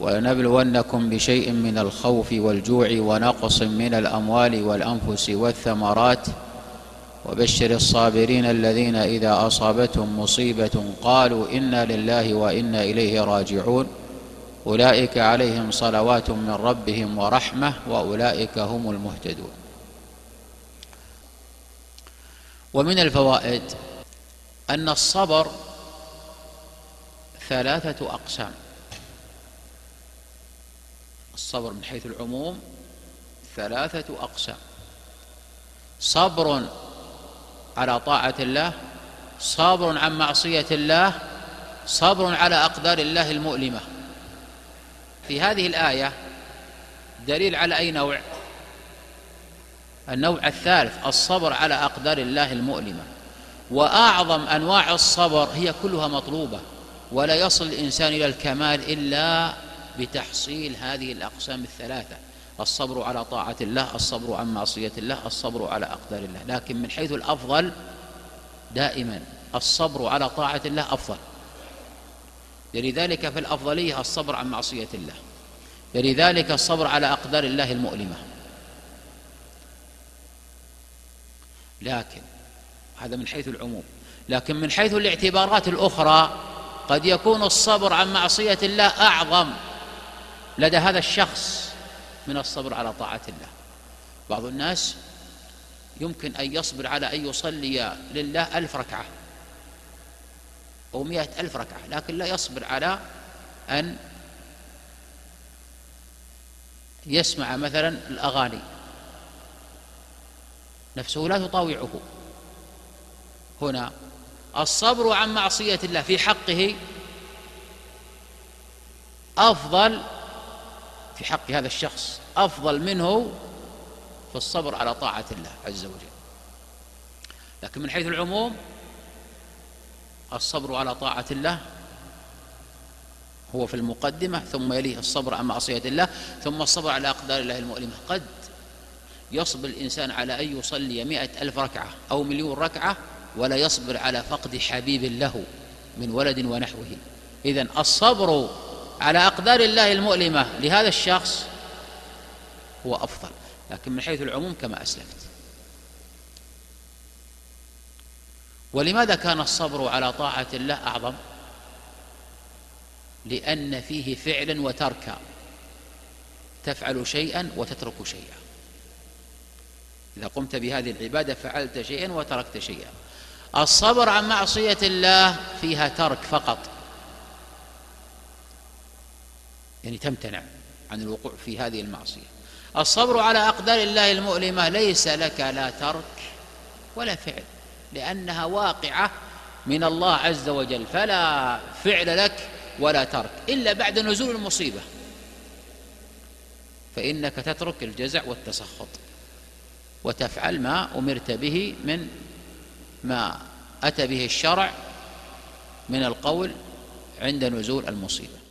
ولنبلونكم بشيء من الخوف والجوع ونقص من الأموال والأنفس والثمرات. وبشر الصابرين الذين إذا أصابتهم مصيبة قالوا إنا لله وإنا إليه راجعون. أولئك عليهم صلوات من ربهم ورحمة وأولئك هم المهتدون. ومن الفوائد أن الصبر ثلاثة أقسام. الصبر من حيث العموم ثلاثة أقسام. صبر على طاعة الله صبر عن معصية الله صبر على أقدار الله المؤلمة. في هذه الآية دليل على أي نوع؟ النوع الثالث الصبر على أقدار الله المؤلمة. وأعظم أنواع الصبر هي كلها مطلوبة ولا يصل الإنسان إلى الكمال إلا بتحصيل هذه الأقسام الثلاثة الصبر على طاعة الله الصبر عن معصية الله الصبر على أقدار الله. لكن من حيث الأفضل دائما الصبر على طاعة الله أفضل. لذلك في الأفضلية الصبر عن معصية الله. لذلك الصبر على أقدار الله المؤلمة. لكن هذا من حيث العموم. لكن من حيث الاعتبارات الأخرى قد يكون الصبر عن معصية الله أعظم. لدى هذا الشخص من الصبر على طاعة الله. بعض الناس يمكن أن يصبر على أن يصلي لله ألف ركعة أو مئة ألف ركعة لكن لا يصبر على أن يسمع مثلا الأغاني. نفسه لا تطاوعه. هنا الصبر عن معصية الله في حقه أفضل في حق هذا الشخص أفضل منه في الصبر على طاعة الله عز وجل. لكن من حيث العموم الصبر على طاعة الله هو في المقدمة ثم يليه الصبر عن معصية الله ثم الصبر على أقدار الله المؤلمة قد يصبر الإنسان على أن يصلي مئة ألف ركعة أو مليون ركعة ولا يصبر على فقد حبيب له من ولد ونحوه. إذن الصبر على أقدار الله المؤلمة لهذا الشخص هو أفضل لكن من حيث العموم كما أسلفت ولماذا كان الصبر على طاعة الله أعظم؟ لأن فيه فعلا وتركا. تفعل شيئا وتترك شيئا. إذا قمت بهذه العبادة فعلت شيئا وتركت شيئا. الصبر عن معصية الله فيها ترك فقط. يعني تمتنع عن الوقوع في هذه المعصية. الصبر على أقدار الله المؤلمة ليس لك لا ترك ولا فعل لأنها واقعة من الله عز وجل فلا فعل لك ولا ترك إلا بعد نزول المصيبة. فإنك تترك الجزع والتسخط وتفعل ما أمرت به من ما أتى به الشرع من القول عند نزول المصيبة.